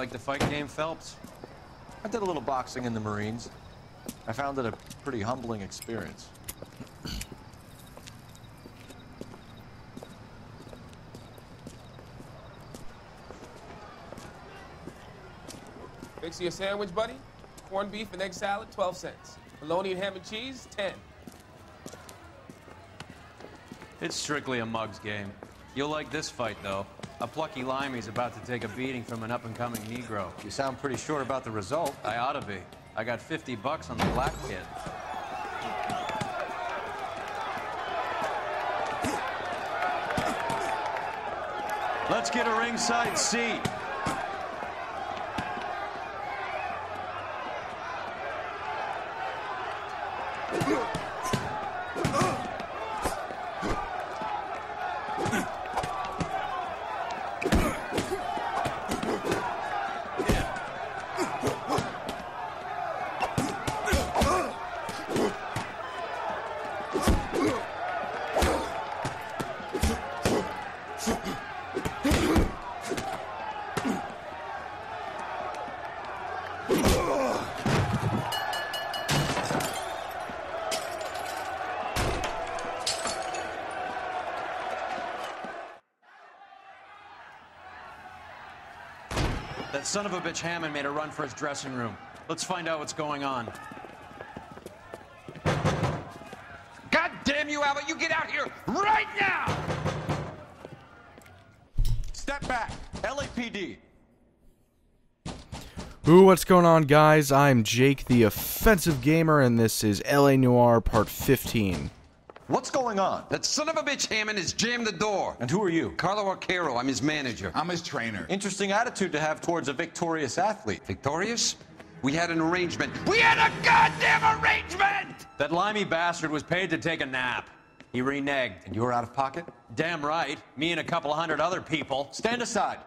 Like the fight game, Phelps? I did a little boxing in the Marines. I found it a pretty humbling experience. Fix you a sandwich, buddy? Corned beef and egg salad, 12 cents. Bologna and ham and cheese, 10. It's strictly a mug's game. You'll like this fight, though. A plucky limey's about to take a beating from an up-and-coming Negro. You sound pretty sure about the result. I ought to be. I got 50 bucks on the black kid. Let's get a ringside seat. That son of a bitch Hammond made a run for his dressing room. Let's find out what's going on. God damn you, Albert! You get out here right now! Step back. LAPD. Ooh, what's going on, guys? I'm Jake, the offensive gamer, and this is LA Noire Part 15. What's going on? That son of a bitch Hammond has jammed the door. And who are you? Carlo Arcaro, I'm his manager. I'm his trainer. Interesting attitude to have towards a victorious athlete. Victorious? We had an arrangement. We had a goddamn arrangement! That limey bastard was paid to take a nap. He reneged. And you're out of pocket? Damn right. Me and a couple hundred other people. Stand aside.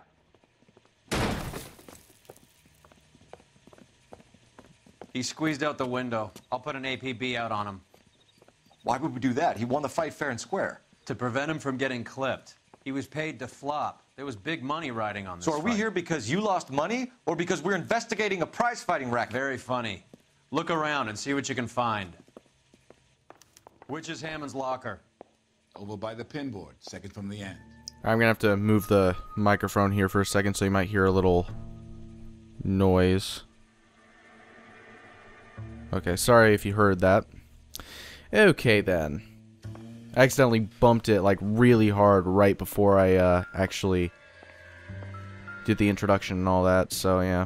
He squeezed out the window. I'll put an APB out on him. Why would we do that? He won the fight fair and square. To prevent him from getting clipped. He was paid to flop. There was big money riding on this So are we fight. here because you lost money or because we're investigating a prize fighting racket? Very funny. Look around and see what you can find. Which is Hammond's locker? Over by the pinboard, second from the end. I'm gonna have to move the microphone here for a second so you might hear a little noise. Okay, sorry if you heard that. Okay then. I accidentally bumped it like really hard right before I uh, actually did the introduction and all that, so yeah.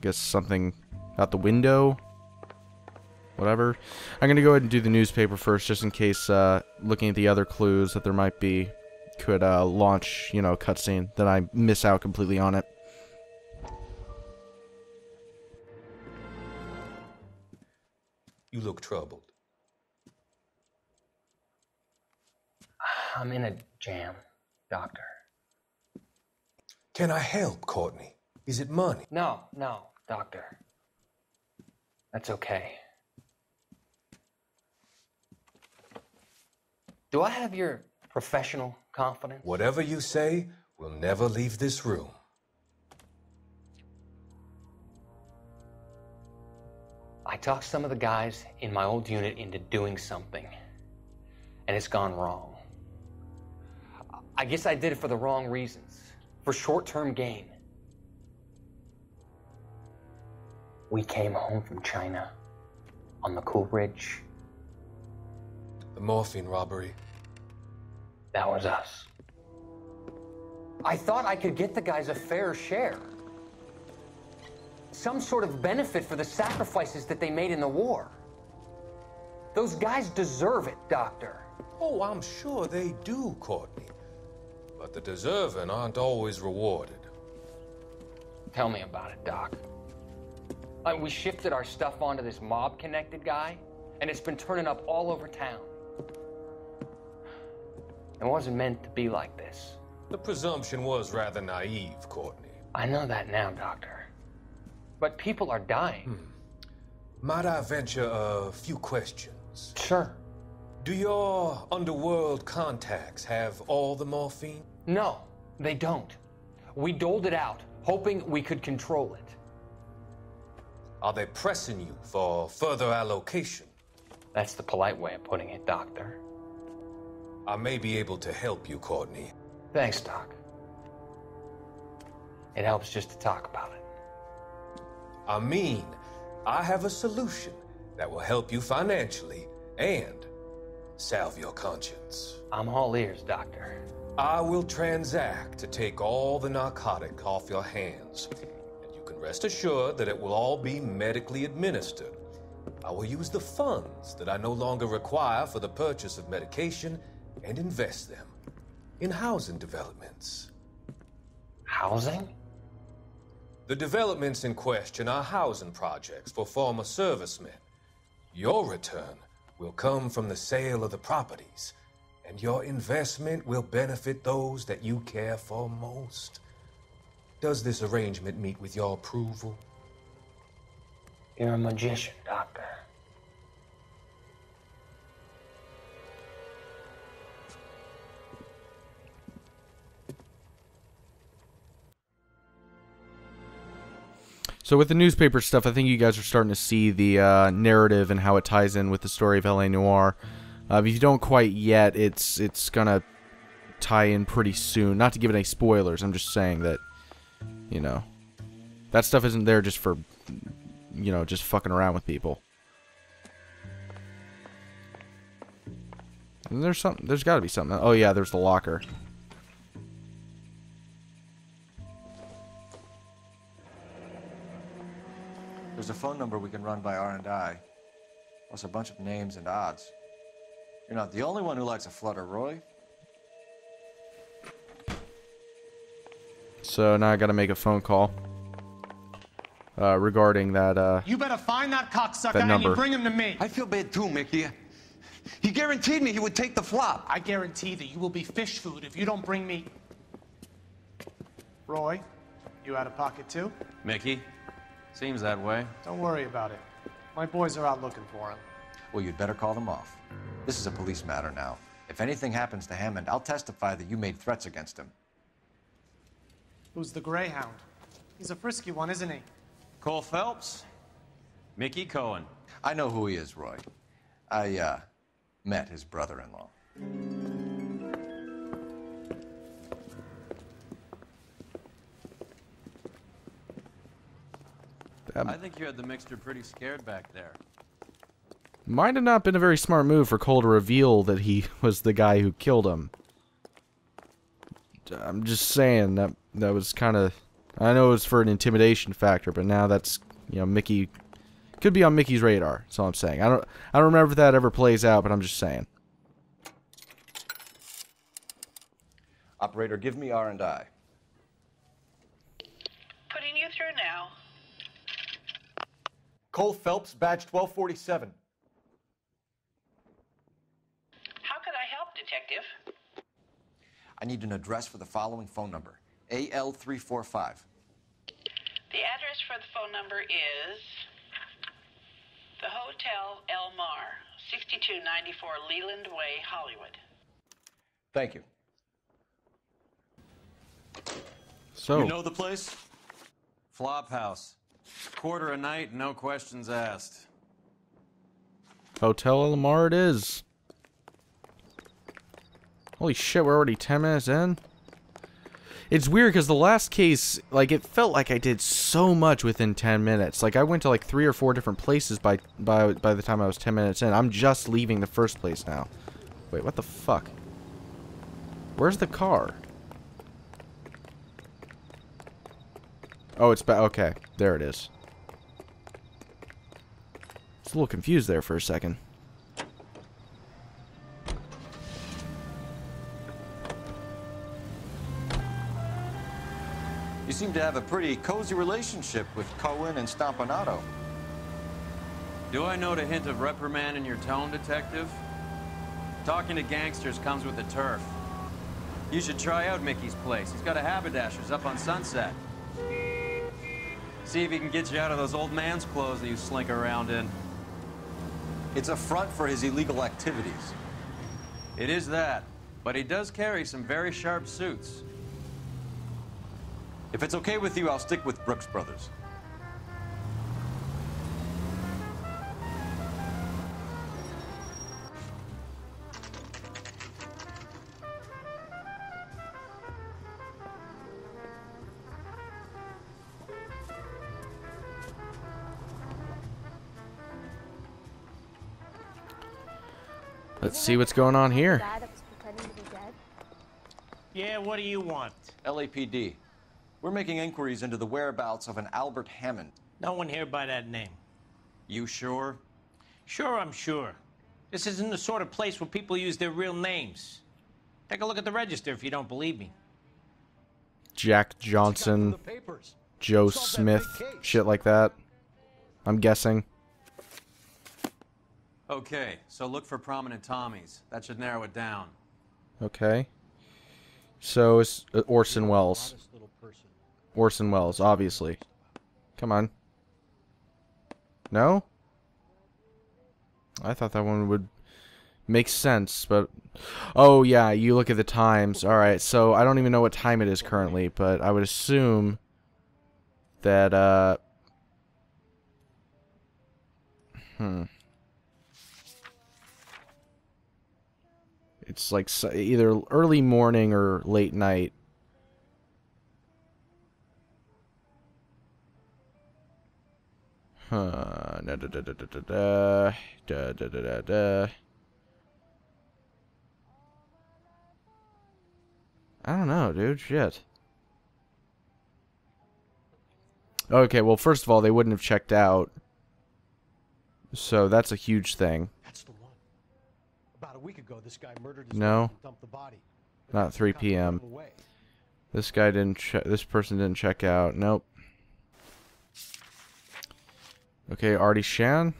Guess something out the window whatever. I'm gonna go ahead and do the newspaper first, just in case uh, looking at the other clues that there might be could uh, launch, you know, a cutscene that I miss out completely on it. You look troubled. I'm in a jam, Doctor. Can I help, Courtney? Is it money? No, no, Doctor. That's okay. Do I have your professional confidence? Whatever you say, we'll never leave this room. I talked some of the guys in my old unit into doing something, and it's gone wrong. I guess I did it for the wrong reasons, for short term gain. We came home from China on the Coolridge. The morphine robbery. That was us. I thought I could get the guys a fair share. Some sort of benefit for the sacrifices that they made in the war. Those guys deserve it, Doctor. Oh, I'm sure they do, Courtney. But the deserving aren't always rewarded. Tell me about it, Doc. Uh, we shifted our stuff onto this mob connected guy, and it's been turning up all over town. It wasn't meant to be like this. The presumption was rather naive, Courtney. I know that now, Doctor. But people are dying. Hmm. Might I venture a few questions? Sure. Do your underworld contacts have all the morphine? No, they don't. We doled it out, hoping we could control it. Are they pressing you for further allocation? That's the polite way of putting it, Doctor. I may be able to help you, Courtney. Thanks, Doc. It helps just to talk about it. I mean, I have a solution that will help you financially and salve your conscience. I'm all ears, Doctor. I will transact to take all the narcotic off your hands. And you can rest assured that it will all be medically administered. I will use the funds that I no longer require for the purchase of medication and invest them in housing developments. Housing? The developments in question are housing projects for former servicemen. Your return will come from the sale of the properties, and your investment will benefit those that you care for most. Does this arrangement meet with your approval? You're a magician, Doctor. So with the newspaper stuff, I think you guys are starting to see the uh, narrative and how it ties in with the story of L.A. Noire. Uh, if you don't quite yet, it's it's gonna tie in pretty soon. Not to give any spoilers, I'm just saying that, you know, that stuff isn't there just for, you know, just fucking around with people. And there's something. There's got to be something. Oh yeah, there's the locker. There's a phone number we can run by R&I, plus a bunch of names and odds. You're not the only one who likes a flutter, Roy. So now I got to make a phone call uh, regarding that. Uh, You better find that cocksucker That and you number. bring him to me. I feel bad too, Mickey. He guaranteed me he would take the flop. I guarantee that you will be fish food if you don't bring me. Roy, you out of pocket too? Mickey? Seems that way. Don't worry about it. My boys are out looking for him. Well, you'd better call them off. This is a police matter now. If anything happens to Hammond, I'll testify that you made threats against him. Who's the Greyhound? He's a frisky one, isn't he? Cole Phelps? Mickey Cohen. I know who he is, Roy. I, uh, met his brother-in-law. That I think you had the mixture pretty scared back there. might have not been a very smart move for Cole to reveal that he was the guy who killed him. I'm just saying that that was kind of. I know it was for an intimidation factor, but now that's you know Mickey could be on Mickey's radar. That's all I'm saying. I don't I don't remember if that ever plays out, but I'm just saying. Operator, give me R&I. Putting you through now. Cole Phelps, badge 1247. How could I help, Detective? I need an address for the following phone number. AL345. The address for the phone number is the Hotel El Mar, 6294 Leland Way, Hollywood. Thank you. So You know the place? Flop House. Quarter a night, no questions asked. Hotel El Mar it is. Holy shit, we're already 10 minutes in? It's weird because the last case, like, it felt like I did so much within 10 minutes. Like, I went to like three or four different places by by by the time I was 10 minutes in. I'm just leaving the first place now. Wait, what the fuck? Where's the car? Oh, it's back. Okay, there it is. It's a little confused there for a second. You seem to have a pretty cozy relationship with Cohen and Stompanato. Do I note a hint of reprimand in your tone, Detective? Talking to gangsters comes with the turf. You should try out Mickey's place. He's got a haberdasher's up on Sunset. See if he can get you out of those old man's clothes that you slink around in. It's a front for his illegal activities. It is that. But he does carry some very sharp suits. If it's okay with you, I'll stick with Brooks Brothers. See what's going on here. Dad that was pretending to be dead? Yeah, what do you want? LAPD. We're making inquiries into the whereabouts of an Albert Hammond. No one here by that name. You sure? Sure, I'm sure. This isn't the sort of place where people use their real names. Take a look at the register if you don't believe me. Jack Johnson, Joe Smith, shit like that. I'm guessing. Okay, so look for prominent Tommies. That should narrow it down. Okay. So it's uh, Orson Welles. Orson Welles, obviously. Come on. No? I thought that one would make sense, but oh yeah, you look at the times. All right, so I don't even know what time it is currently, but I would assume that uh hmm It's like either early morning or late night. Huh. Da, da, da, da, da, da, da. Da, da, da, da. I don't know, dude. Shit. Okay, well, first of all, they wouldn't have checked out. So that's a huge thing. Week ago, this guy murdered his No. dumped the body. Not 3 p.m. This guy didn't check. This person didn't check out. Nope. Okay, Artie Shaw.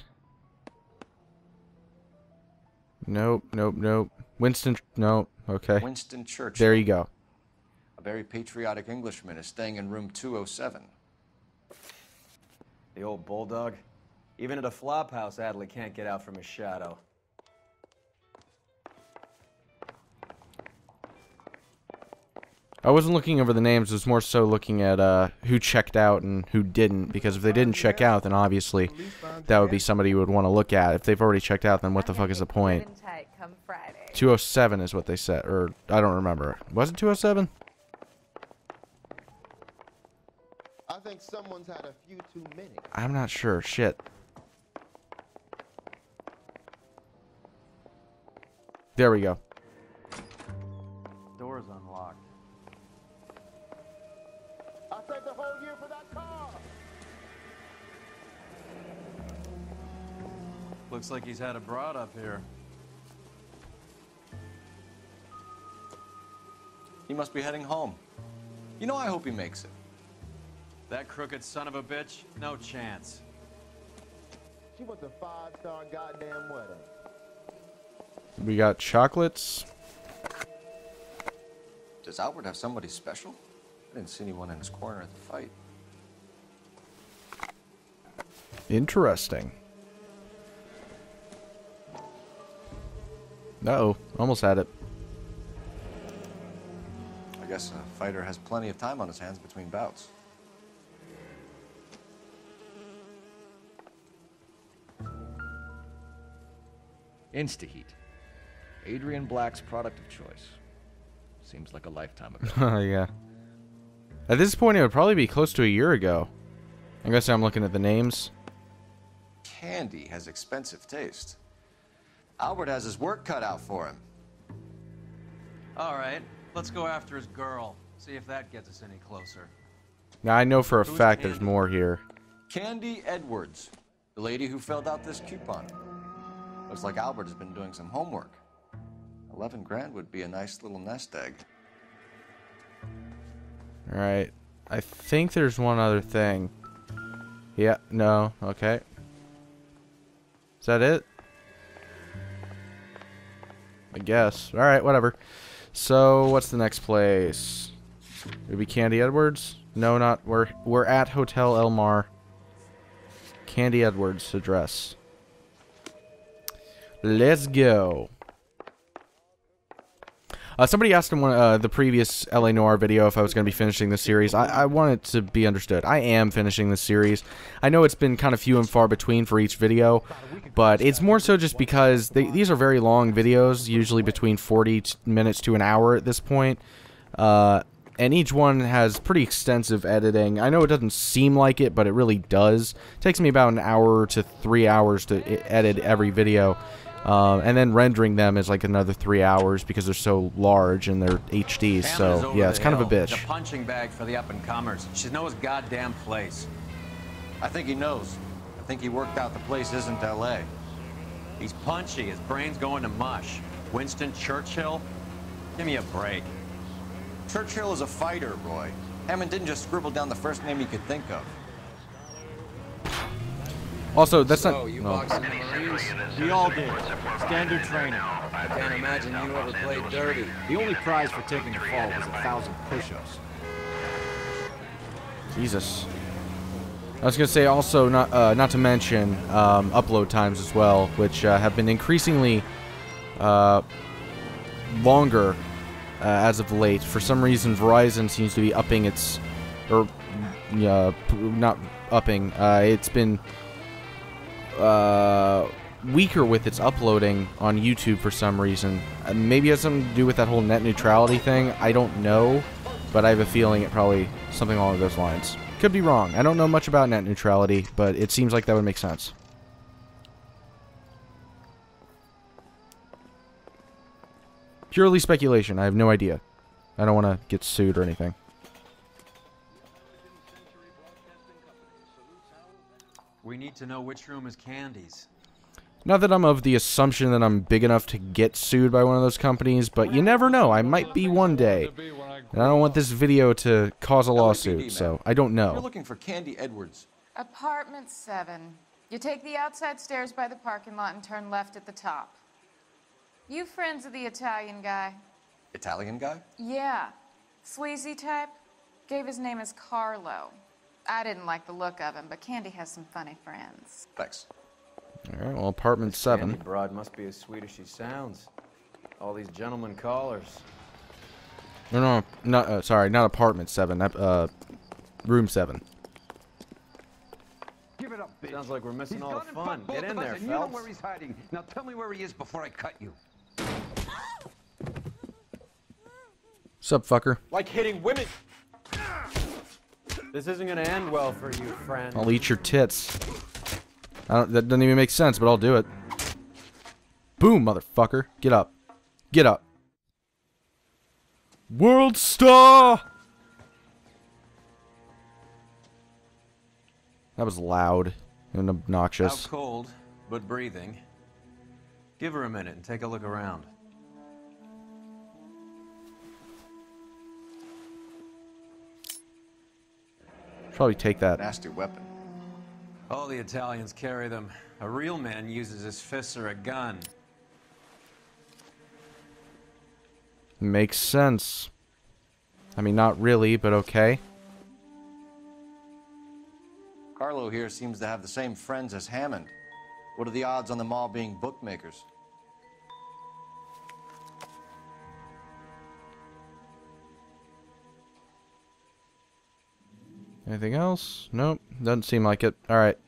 Nope, nope, nope. Winston. Nope. Okay. Winston Churchill. There you go. A very patriotic Englishman is staying in room 207. The old bulldog. Even at a flop house, Attlee can't get out from his shadow. I wasn't looking over the names. I was more so looking at uh, who checked out and who didn't. Because if they didn't check out, then obviously that would be somebody you would want to look at. If they've already checked out, then what the fuck is the point? Tight come Friday. 207 is what they said, or I don't remember. Was it 207? I think someone's had a few too many. I'm not sure. Shit. There we go. Looks like he's had a broad up here. He must be heading home. You know, I hope he makes it. That crooked son of a bitch, no chance. She wants a five-star goddamn wedding. We got chocolates. Does Albert have somebody special? I didn't see anyone in his corner at the fight. Interesting. Uh oh, almost had it. I guess a fighter has plenty of time on his hands between bouts. Instaheat. Adrian Black's product of choice. Seems like a lifetime ago. Oh, yeah. At this point, it would probably be close to a year ago. I guess I'm looking at the names. Candy has expensive taste. Albert has his work cut out for him. All right, let's go after his girl. See if that gets us any closer. Now I know for a Who's fact there's more here. Candy Edwards, the lady who filled out this coupon. Looks like Albert has been doing some homework. Eleven grand would be a nice little nest egg. All right. I think there's one other thing. Yeah. No. Okay. Is that it? I guess. All right. Whatever. So what's the next place? It'd be Candy Edwards? No, not. We're we're at Hotel El Mar. Candy Edwards address. Let's go. Uh, somebody asked in one uh, the previous LA Noire video if I was going to be finishing the series. I, I want it to be understood. I am finishing the series. I know it's been kind of few and far between for each video, but it's more so just because they, these are very long videos, usually between 40 t- minutes to an hour at this point. Uh, and each one has pretty extensive editing. I know it doesn't seem like it, but it really does. It takes me about an hour to three hours to edit every video. Um, and then rendering them is like another three hours because they're so large and they're HDs. So yeah, it's kind of a bitch. The punching bag for the up-and-comers. She knows goddamn place. I think he knows. I think he worked out the place isn't L.A. He's punchy. His brain's going to mush. Winston Churchill? Give me a break. Churchill is a fighter, Roy. Hammond didn't just scribble down the first name he could think of. Also, that's so, not. you no. boxed in the Marines? We all did. Standard training. I can't imagine you ever played dirty. The only prize for taking a fall was a thousand push-ups. Jesus. I was gonna say also not uh, not to mention um, upload times as well, which uh, have been increasingly uh, longer uh, as of late. For some reason, Verizon seems to be upping its, or uh, not upping. Uh, it's been uh, weaker with its uploading on YouTube for some reason. Uh, maybe it has something to do with that whole net neutrality thing. I don't know, but I have a feeling it probably something along those lines. Could be wrong. I don't know much about net neutrality, but it seems like that would make sense. Purely speculation. I have no idea. I don't want to get sued or anything. We need to know which room is Candy's. Not that I'm of the assumption that I'm big enough to get sued by one of those companies, but you never know. I might be one day. And I don't want this video to cause a lawsuit, so I don't know. You're looking for Candy Edwards. Apartment 7. You take the outside stairs by the parking lot and turn left at the top. You friends of the Italian guy? Italian guy? Yeah. Sleazy type? Gave his name as Carlo. I didn't like the look of him, but Candy has some funny friends. Thanks. Alright, well, apartment 7. Candy broad must be as sweet as she sounds. All these gentlemen callers. No, no, not, uh, sorry, not apartment 7. Uh, room 7. Give it up, bitch. Sounds like we're missing He's all the gone and fun. fucked both Get in of us, there, and you know where he's hiding. Now tell me where he is before I cut you. Sup, fucker? Like hitting women. This isn't gonna end well for you, friend. I'll eat your tits. I don't, that doesn't even make sense, but I'll do it. Boom, motherfucker. Get up. Get up. World Star! That was loud and obnoxious. Out cold, but breathing. Give her a minute and take a look around. Probably take that. Nasty weapon. All the Italians carry them. A real man uses his fists or a gun. Makes sense. I mean, not really, but okay. Carlo here seems to have the same friends as Hammond. What are the odds on them all being bookmakers? Anything else? Nope. Doesn't seem like it. Alright.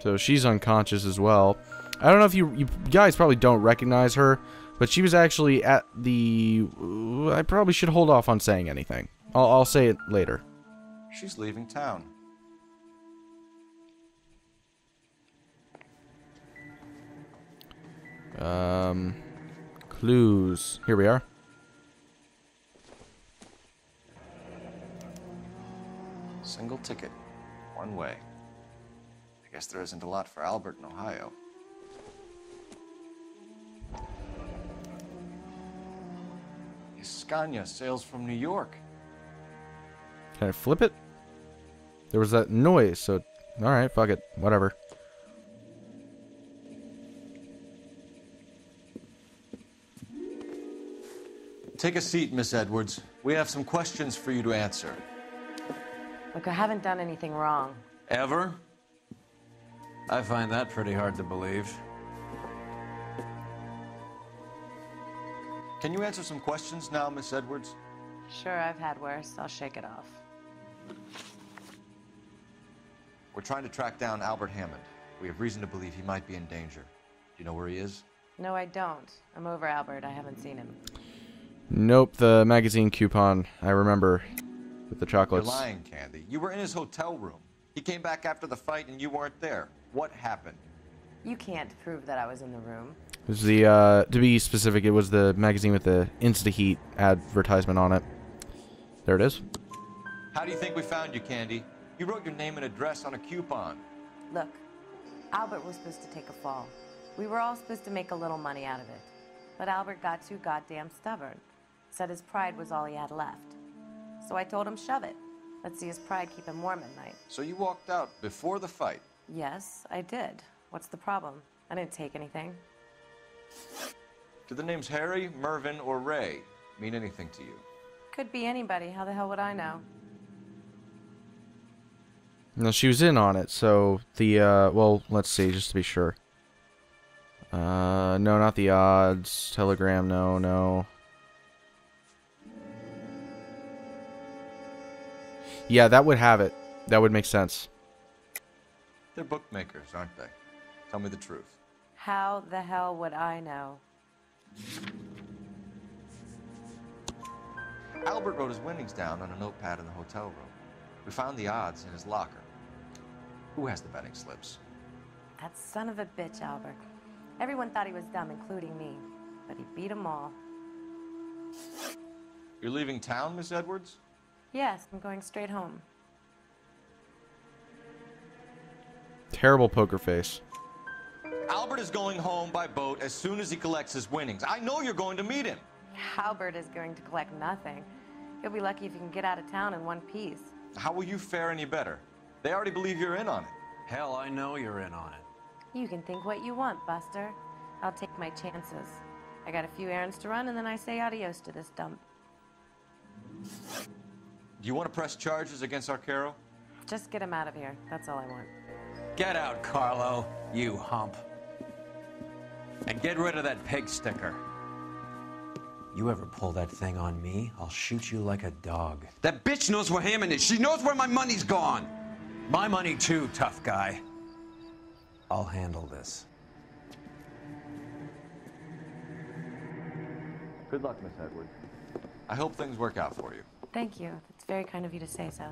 So she's unconscious as well. I don't know if you, you guys probably don't recognize her, but she was actually at the... I probably should hold off on saying anything. I'll, I'll say it later. She's leaving town. Um, clues. Here we are. Single ticket. One way. I guess there isn't a lot for Albert in Ohio. Scania sails from New York. Can I flip it? There was that noise, so... Alright, fuck it. Whatever. Take a seat, Miss Edwards. We have some questions for you to answer. Look, I haven't done anything wrong. Ever? I find that pretty hard to believe. Can you answer some questions now, Miss Edwards? Sure, I've had worse. I'll shake it off. We're trying to track down Albert Hammond. We have reason to believe he might be in danger. Do you know where he is? No, I don't. I'm over Albert. I haven't seen him. Nope, the magazine coupon. I remember with the chocolates. You're lying, Candy. You were in his hotel room. He came back after the fight and you weren't there. What happened? You can't prove that I was in the room. It was the uh, to be specific, it was the magazine with the InstaHeat advertisement on it. There it is. How do you think we found you, Candy? You wrote your name and address on a coupon. Look, Albert was supposed to take a fall. We were all supposed to make a little money out of it. But Albert got too goddamn stubborn. Said his pride was all he had left. So I told him, shove it. Let's see his pride keep him warm at night. So you walked out before the fight. Yes, I did. What's the problem? I didn't take anything. Do the names Harry, Mervyn, or Ray mean anything to you? Could be anybody. How the hell would I know? No, she was in on it, so the, uh, well, let's see, just to be sure. Uh, no, not the odds. Telegram, no, no. Yeah, that would have it. That would make sense. They're bookmakers, aren't they? Tell me the truth. How the hell would I know? Albert wrote his winnings down on a notepad in the hotel room. We found the odds in his locker. Who has the betting slips? That son of a bitch, Albert. Everyone thought he was dumb, including me. But he beat beat 'em all. You're leaving town, Miss Edwards? Yes, I'm going straight home. Terrible poker face. Albert is going home by boat as soon as he collects his winnings. I know you're going to meet him. Albert is going to collect nothing. He'll be lucky if he can get out of town in one piece. How will you fare any better? They already believe you're in on it. Hell, I know you're in on it. You can think what you want, Buster. I'll take my chances. I got a few errands to run, and then I say adios to this dump. Do you want to press charges against Arcaro? Just get him out of here. That's all I want. Get out, Carlo, you hump. And get rid of that pig sticker. You ever pull that thing on me, I'll shoot you like a dog. That bitch knows where Hammond is. She knows where my money's gone. My money too, tough guy. I'll handle this. Good luck, Miss Edwards. I hope things work out for you. Thank you. It's very kind of you to say so.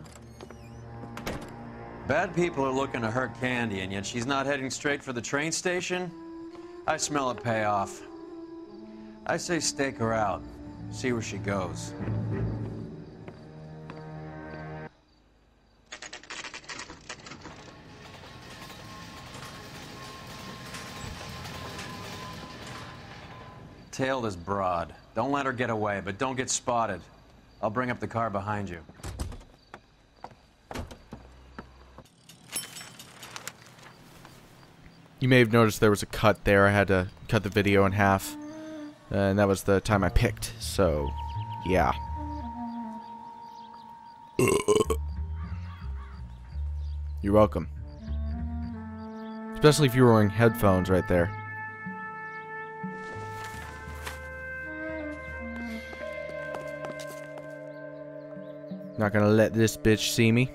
Bad people are looking to hurt Candy, and yet she's not heading straight for the train station? I smell a payoff. I say stake her out. See where she goes. Tail this broad. Don't let her get away, but don't get spotted. I'll bring up the car behind you. You may have noticed there was a cut there. I had to cut the video in half. And that was the time I picked. So, yeah. You're welcome. Especially if you were wearing headphones right there. Not gonna let this bitch see me.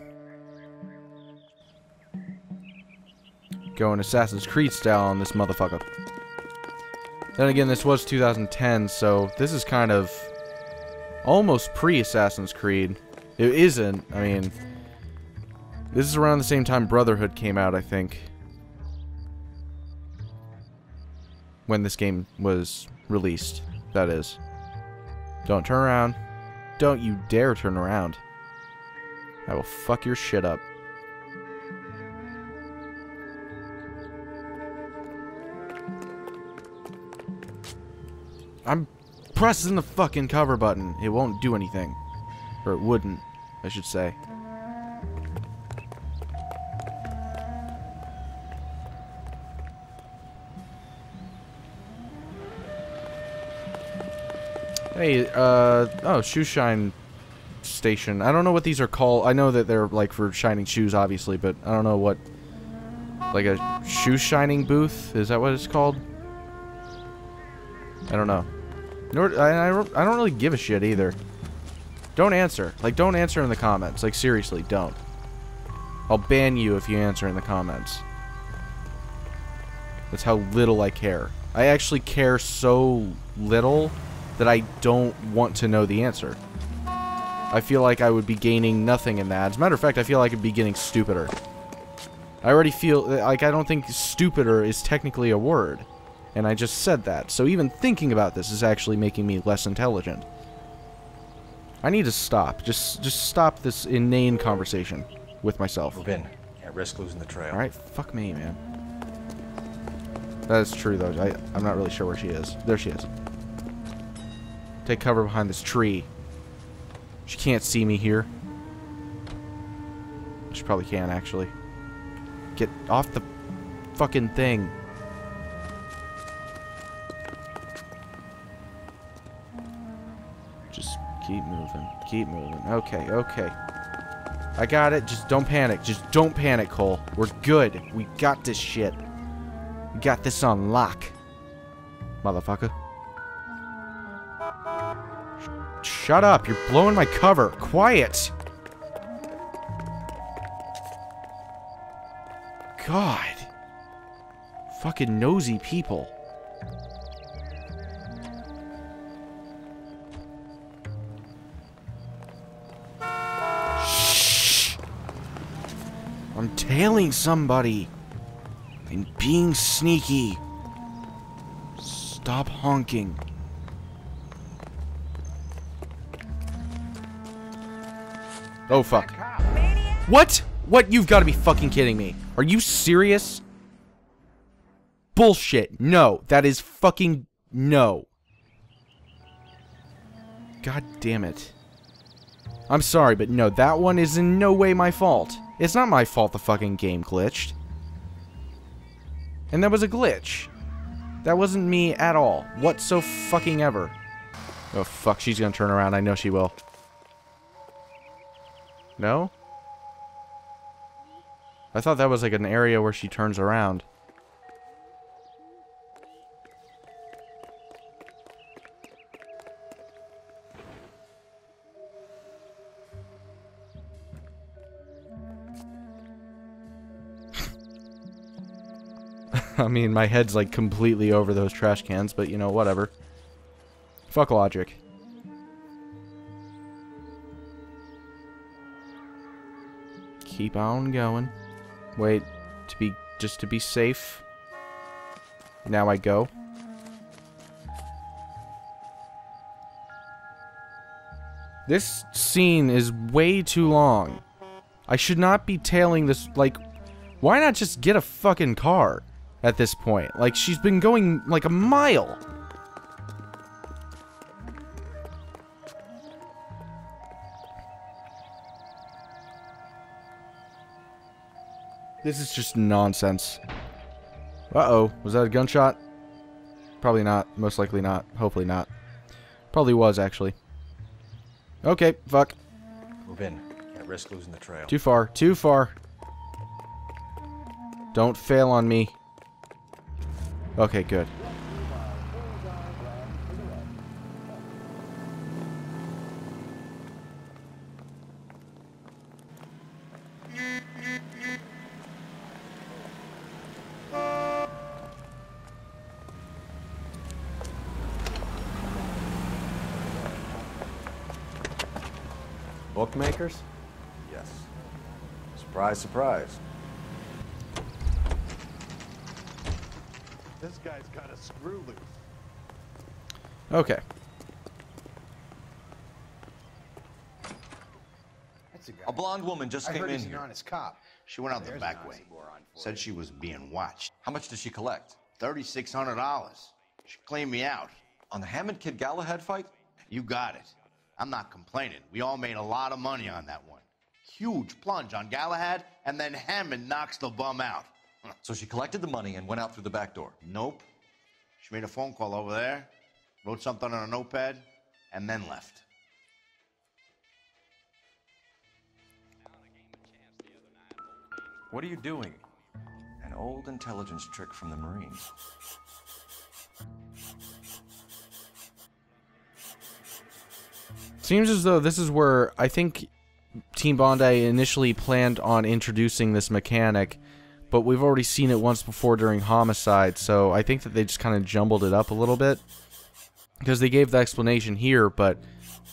Going Assassin's Creed style on this motherfucker. Then again, this was 2010, so this is kind of almost pre-Assassin's Creed. It isn't. I mean, this is around the same time Brotherhood came out, I think. When this game was released, that is. Don't turn around. Don't you dare turn around. I will fuck your shit up. I'm pressing the fucking cover button. It won't do anything. Or it wouldn't, I should say. Hey, uh, oh, shoe shine station. I don't know what these are called. I know that they're like for shining shoes, obviously, but I don't know what, like a shoe shining booth? Is that what it's called? I don't know. Nor I, I I don't really give a shit either. Don't answer. Like, don't answer in the comments. Like, seriously, don't. I'll ban you if you answer in the comments. That's how little I care. I actually care so little that I don't want to know the answer. I feel like I would be gaining nothing in that. As a matter of fact, I feel like I'd be getting stupider. I already feel like I don't think stupider is technically a word. And I just said that. So even thinking about this is actually making me less intelligent. I need to stop. Just just stop this inane conversation with myself. Move in. Can't risk losing the trail. Alright, fuck me, man. That is true, though. I, I'm not really sure where she is. There she is. Take cover behind this tree. She can't see me here. She probably can, actually. Get off the fucking thing. Just keep moving. Keep moving. Okay, okay. I got it. Just don't panic. Just don't panic, Cole. We're good. We got this shit. We got this on lock. Motherfucker. Shut up. You're blowing my cover. Quiet. God. Fucking nosy people. Shh. I'm tailing somebody. I'm being sneaky. Stop honking. Oh fuck. What? What? You've got to be fucking kidding me. Are you serious? Bullshit. No, that is fucking no. God damn it. I'm sorry, but no, that one is in no way my fault. It's not my fault the fucking game glitched. And that was a glitch. That wasn't me at all. What so fucking ever. Oh fuck, she's gonna turn around. I know she will. No? I thought that was like an area where she turns around. I mean, my head's like completely over those trash cans, but you know, whatever. Fuck logic. Keep on going. Wait, to be just to be safe. Now I go. This scene is way too long. I should not be tailing this like why not just get a fucking car at this point? Like she's been going like a mile. This is just nonsense. Uh-oh. Was that a gunshot? Probably not. Most likely not. Hopefully not. Probably was, actually. Okay, fuck. Move in. Can't risk losing the trail. Too far. Too far. Don't fail on me. Okay, good. Bookmakers? Yes. Surprise, surprise. This guy's got a screw loose. Okay. A blonde woman just I came heard in he's an here. honest cop. She went out the back way. Said she was being watched. How much did she collect? Thirty-six hundred dollars. She cleaned me out. On the Hammond Kid Galahad fight? You got it. I'm not complaining. We all made a lot of money on that one. Huge plunge on Galahad, and then Hammond knocks the bum out. So she collected the money and went out through the back door. Nope. She made a phone call over there, wrote something on a notepad, and then left. What are you doing? An old intelligence trick from the Marines. Seems as though this is where I think Team Bondi initially planned on introducing this mechanic, but we've already seen it once before during Homicide, so I think that they just kind of jumbled it up a little bit. Because they gave the explanation here, but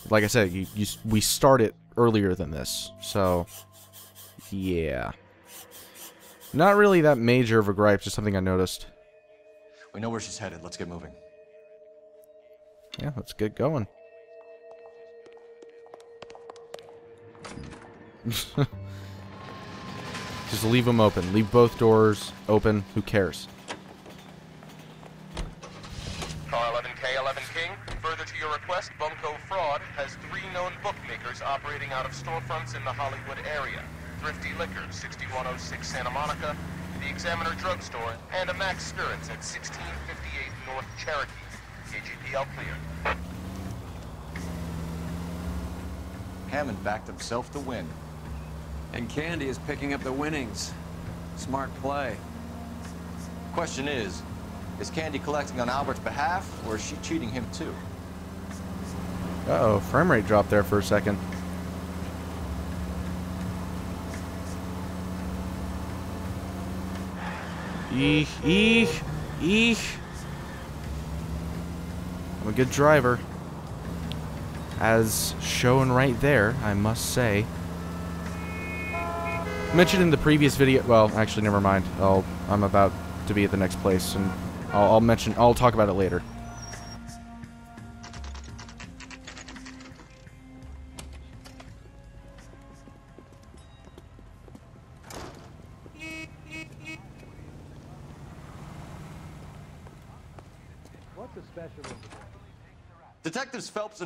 like I said, you, you, we start it earlier than this, so yeah. Not really that major of a gripe, just something I noticed. We know where she's headed. Let's get moving. Yeah, let's get going. Just leave them open. Leave both doors open. Who cares? Car 11K, 11 King. Further to your request, Bunko Fraud has three known bookmakers operating out of storefronts in the Hollywood area. Thrifty Liquor, 6106 Santa Monica, the Examiner Drugstore, and a Max Spirits at 1658 North Cherokee. KGPL clear. Hammond backed himself to win. And Candy is picking up the winnings. Smart play. Question is, is Candy collecting on Albert's behalf, or is she cheating him too? Uh-oh, frame rate dropped there for a second. Eek, eek, eek. I'm a good driver. As shown right there, I must say. Mentioned in the previous video, well, actually, never mind. I'll, I'm about to be at the next place, and I'll, I'll mention, I'll talk about it later.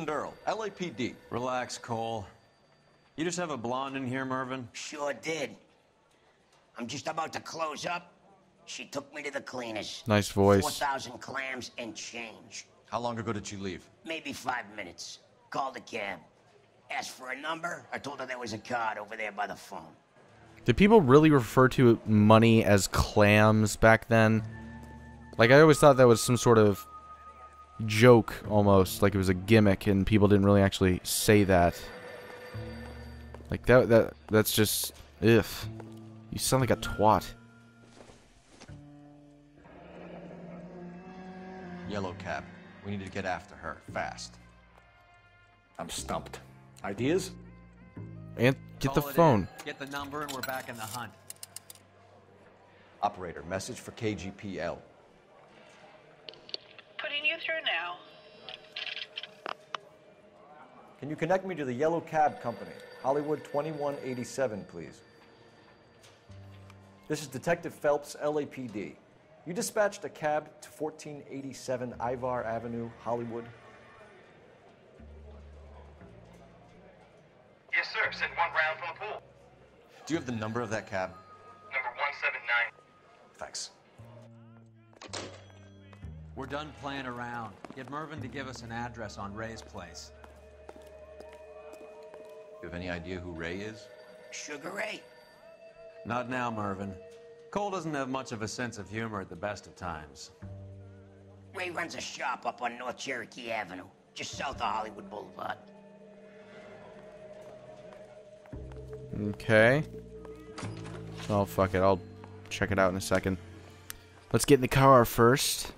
Detectives Phelps Earle, LAPD. Relax, Cole. You just have a blonde in here, Mervyn? Sure did. I'm just about to close up. She took me to the cleaners. Nice voice. 4,000 clams and change. How long ago did you leave? Maybe five minutes. Called a cab. Asked for a number. I told her there was a card over there by the phone. Did people really refer to money as clams back then? Like, I always thought that was some sort of joke, almost. Like it was a gimmick, and people didn't really actually say that. Like, that, that that's just... if You sound like a twat. Yellow cab. We need to get after her, fast. I'm stumped. Ideas? And get the Call it phone. in, Get the number, and we're back in the hunt. Operator, message for KGPL. Putting you through now. Can you connect me to the Yellow Cab Company? Hollywood 2187, please. This is Detective Phelps, LAPD. You dispatched a cab to 1487 Ivar Avenue, Hollywood. Yes, sir. Send one round from the pool. Do you have the number of that cab? Number 179. Thanks. We're done playing around. Get Mervyn to give us an address on Ray's place. You have any idea who Ray is? Sugar Ray? Not now, Mervyn. Cole doesn't have much of a sense of humor at the best of times. Ray runs a shop up on North Cherokee Avenue, just south of Hollywood Boulevard. Okay. Oh, fuck it. I'll check it out in a second. Let's get in the car first.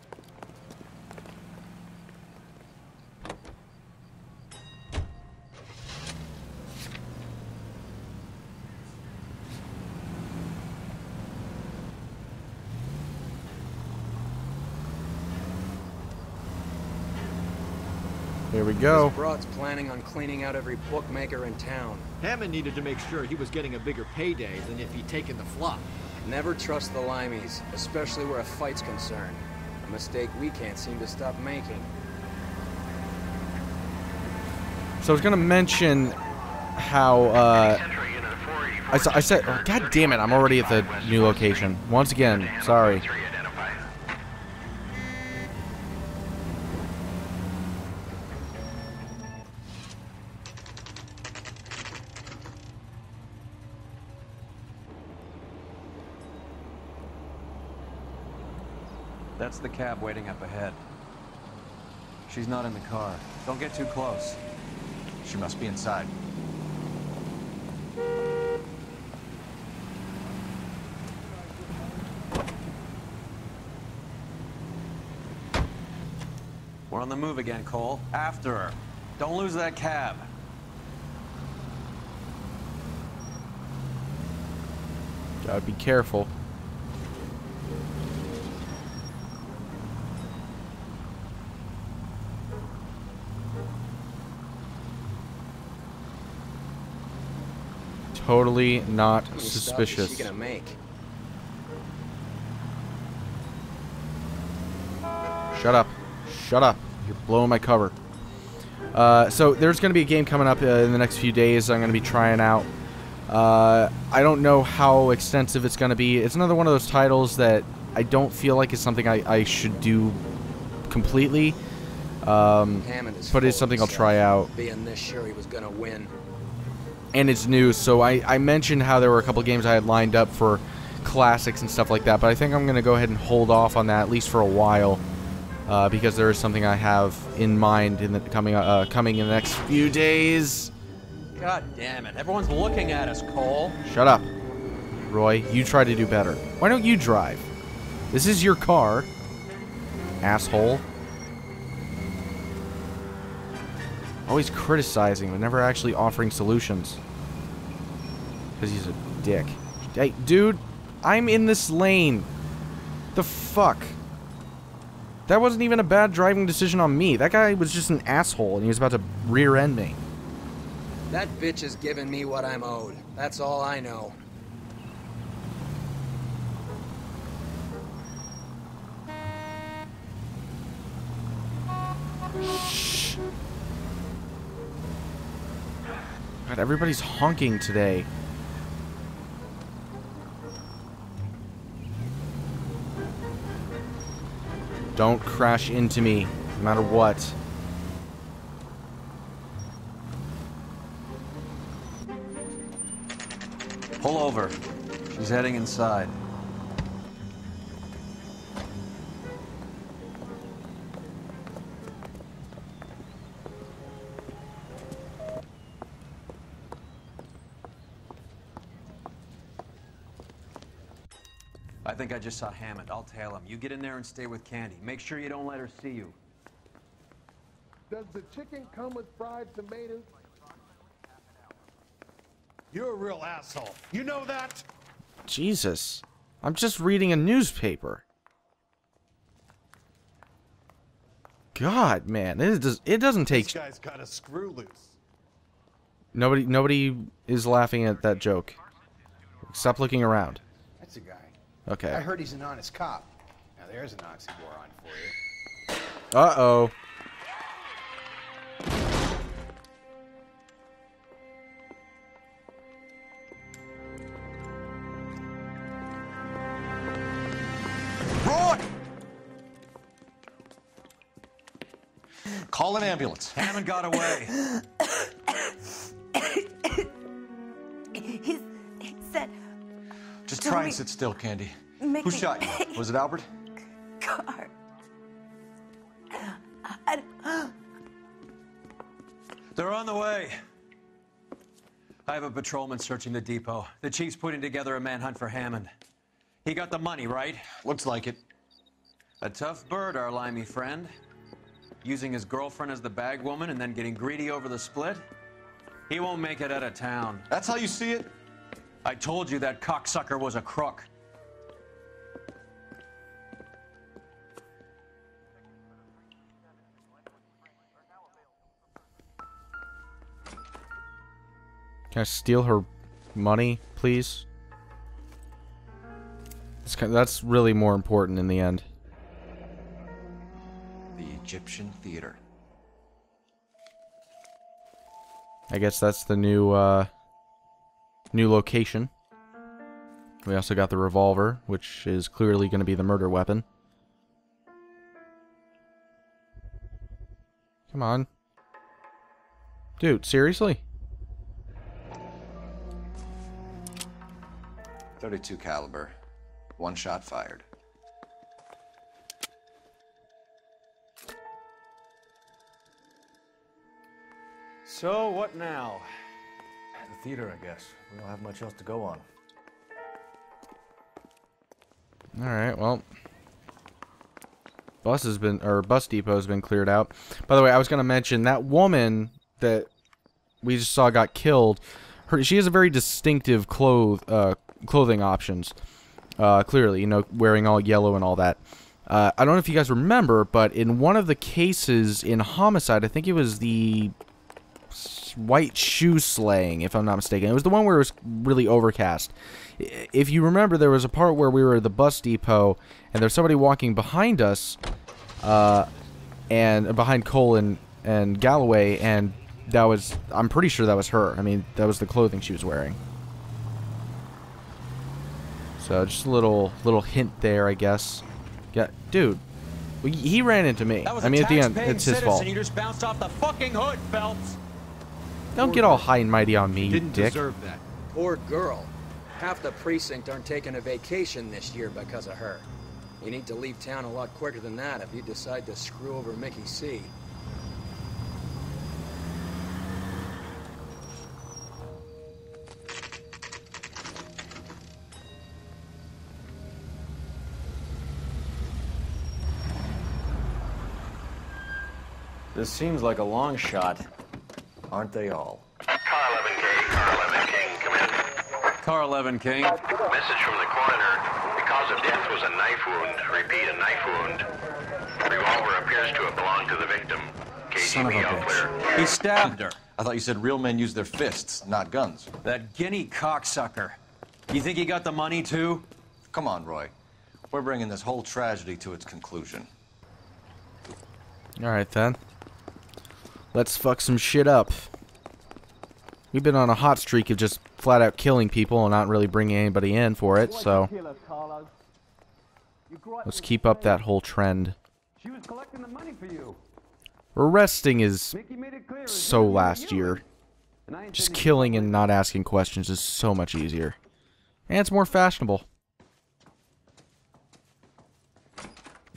Go. This broad's planning on cleaning out every bookmaker in town. Hammond needed to make sure he was getting a bigger payday than if he'd taken the flop. Never trust the limeys, especially where a fight's concerned. A mistake we can't seem to stop making. So I was gonna mention how uh, I, s- I said, oh, God damn it! I'm already at the new location once again. Sorry. Waiting up ahead. She's not in the car. Don't get too close. She must be inside. We're on the move again, Cole. After her. Don't lose that cab. Gotta be careful. Totally not How many stops is suspicious. gonna make? Shut up. Shut up. You're blowing my cover. Uh, so there's going to be a game coming up uh, in the next few days I'm going to be trying out. Uh, I don't know how extensive it's going to be. It's another one of those titles that I don't feel like is something I, I should do completely. Um, but it's something I'll try out. Being this sure he was gonna win. And it's new. So I, I mentioned how there were a couple games I had lined up for classics and stuff like that, but I think I'm going to go ahead and hold off on that at least for a while uh, because there is something I have in mind in the coming uh, coming in the next few days. God damn it. Everyone's looking at us, Cole. Shut up, Roy. You try to do better. Why don't you drive? This is your car, asshole. Always criticizing, but never actually offering solutions. Because he's a dick. Hey, dude, I'm in this lane. The fuck? That wasn't even a bad driving decision on me. That guy was just an asshole, and he was about to rear end me. That bitch has given me what I'm owed. That's all I know. Shh. God, everybody's honking today. Don't crash into me, no matter what. Pull over. She's heading inside. Think I just saw Hammond. I'll tail him. You get in there and stay with Candy. Make sure you don't let her see you. Does the chicken come with fried tomatoes? You're a real asshole. You know that? Jesus. I'm just reading a newspaper. God, man, it does. It doesn't take. This guy's got a screw loose. Nobody, nobody is laughing at that joke. Stop looking around. That's a guy. Okay. I heard he's an honest cop. Now there's an oxymoron for you. Uh oh. Roy! Call an ambulance. Hammond got away. Just try and sit still, Candy. Make Who me- shot you? Was it Albert? car. I, They're on the way. I have a patrolman searching the depot. The chief's putting together a manhunt for Hammond. He got the money, right? Looks like it. A tough bird, our limey friend. Using his girlfriend as the bag woman and then getting greedy over the split. He won't make it out of town. That's how you see it? I told you that cocksucker was a crook. Can I steal her money, please? It's kind that's really more important in the end. The Egyptian Theater. I guess that's the new uh, new location. We also got the revolver, which is clearly going to be the murder weapon. Come on. Dude, seriously? 32 caliber. One shot fired. So, what now? The theater, I guess. We don't have much else to go on. All right, well, bus has been or bus depot has been cleared out. By the way, I was going to mention that woman that we just saw got killed. Her she has a very distinctive cloth uh, clothing options. Uh, clearly, you know, wearing all yellow and all that. Uh, I don't know if you guys remember, but in one of the cases in homicide, I think it was the white shoe slaying, if I'm not mistaken. It was the one where it was really overcast. If you remember, there was a part where we were at the bus depot, and there's somebody walking behind us, uh, and behind Cole and, and Galloway, and that was, I'm pretty sure that was her. I mean, that was the clothing she was wearing. So just a little little hint there, I guess. Yeah, dude, he ran into me. I mean, at the end, it's his citizen. fault. You just bounced off the fucking hood, Phelps. Don't get all high and mighty on me, you Didn't dick. deserve that. Poor girl. Half the precinct aren't taking a vacation this year because of her. You need to leave town a lot quicker than that if you decide to screw over Mickey C. This seems like a long shot. Aren't they all? Car 11 King. car 11 king car 11 king Message from the coroner. The cause of death was a knife wound. Repeat, a knife wound. Revolver appears to have belonged to the victim. Son of a bitch. clear. He stabbed her. I thought you said real men use their fists, not guns. That guinea cocksucker. You think he got the money too? Come on, Roy. We're bringing this whole tragedy to its conclusion. All right then. Let's fuck some shit up. We've been on a hot streak of just flat out killing people and not really bringing anybody in for it, so let's keep up that whole trend. She was collecting the money for you. Arresting is Mickey made it clear. so last year. Just killing and not asking questions is so much easier. And it's more fashionable.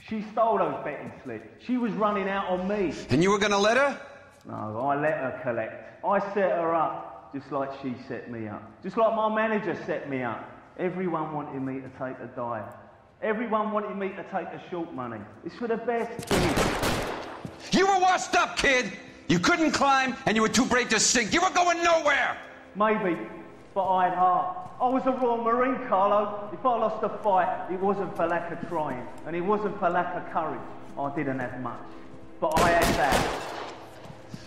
She stole those betting slips. She was running out on me. And you were gonna let her? No, I let her collect. I set her up just like she set me up. Just like my manager set me up. Everyone wanted me to take a dive. Everyone wanted me to take a short money. It's for the best kid. You were washed up, kid. You couldn't climb, and you were too brave to sink. You were going nowhere. Maybe, but I had heart. I was a Royal Marine, Carlo. If I lost a fight, it wasn't for lack of trying, and it wasn't for lack of courage. I didn't have much, but I had that.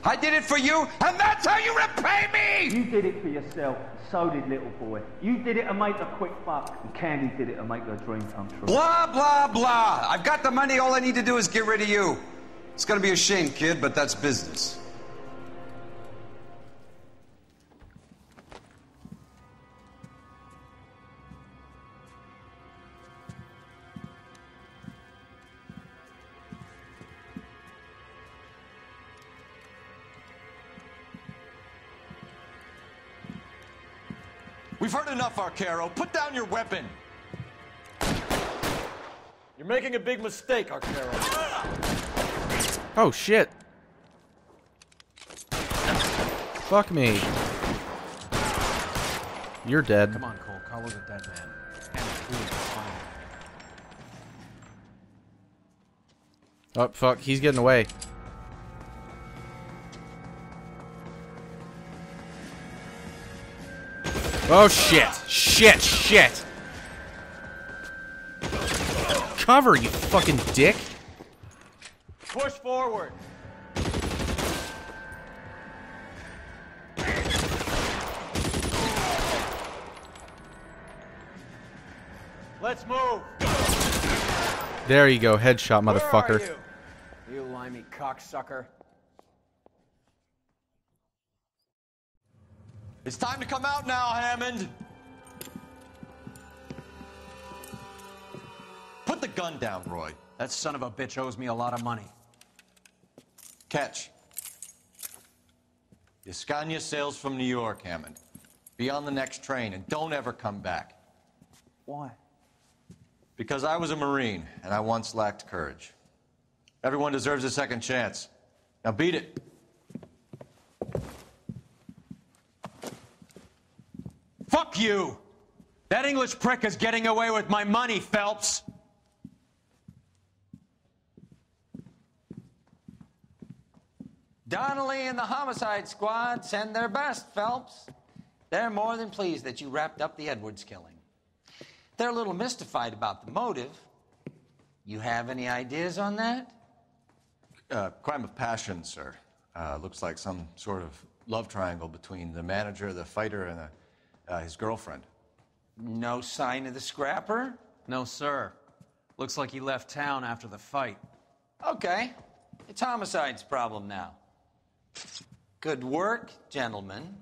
I did it for you, and that's how you repay me! You did it for yourself, so did little boy. You did it to make a quick buck, and Candy did it to make her dream come true. Blah, blah, blah. I've got the money. All I need to do is get rid of you. It's gonna be a shame, kid, but that's business. Enough, Arcaro. Put down your weapon. You're making a big mistake, Arcaro. Oh shit. Fuck me. You're dead. Come on, Cole. Carlo's a dead man. And he fine. Oh fuck, he's getting away. Oh shit! Shit! Shit! Cover, you fucking dick! Push forward. Let's move. There you go, headshot, motherfucker. you? You limey cocksucker. It's time to come out now, Hammond. Put the gun down, Roy. That son of a bitch owes me a lot of money. Catch. Yascania sails from New York, Hammond. Be on the next train and don't ever come back. Why? Because I was a Marine and I once lacked courage. Everyone deserves a second chance. Now beat it. Fuck you! That English prick is getting away with my money, Phelps! Donnelly and the homicide squad send their best, Phelps. They're more than pleased that you wrapped up the Edwards killing. They're a little mystified about the motive. You have any ideas on that? Uh, crime of passion, sir. Uh, looks like some sort of love triangle between the manager, the fighter, and uh, uh, his girlfriend. No sign of the scrapper? No, sir. Looks like he left town after the fight. Okay. It's homicide's problem now. Good work, gentlemen.